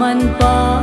aman pa